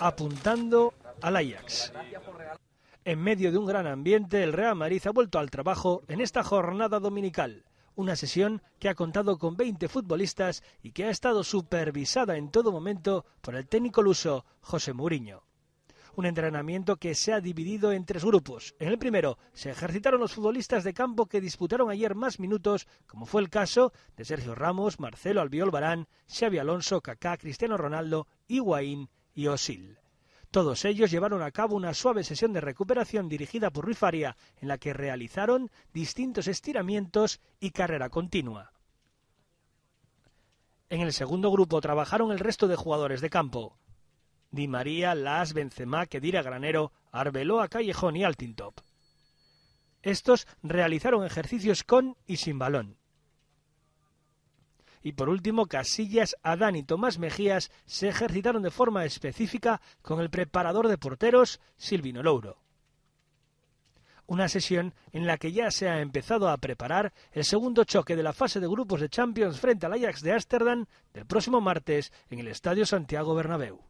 apuntando al Ajax. En medio de un gran ambiente, el Real Madrid ha vuelto al trabajo en esta jornada dominical. Una sesión que ha contado con 20 futbolistas y que ha estado supervisada en todo momento por el técnico luso José Mourinho. Un entrenamiento que se ha dividido en tres grupos. En el primero se ejercitaron los futbolistas de campo que disputaron ayer más minutos, como fue el caso de Sergio Ramos, Marcelo Albiol Barán, Xavi Alonso, Kaká, Cristiano Ronaldo, Higuaín y Osil. Todos ellos llevaron a cabo una suave sesión de recuperación dirigida por Rui Faria, en la que realizaron distintos estiramientos y carrera continua. En el segundo grupo trabajaron el resto de jugadores de campo. Di María, Las, Benzema, Kedira Granero, Arbeloa, Callejón y Altintop. Estos realizaron ejercicios con y sin balón. Y por último, Casillas, Adán y Tomás Mejías se ejercitaron de forma específica con el preparador de porteros, Silvino Louro. Una sesión en la que ya se ha empezado a preparar el segundo choque de la fase de grupos de Champions frente al Ajax de Ámsterdam del próximo martes en el Estadio Santiago Bernabéu.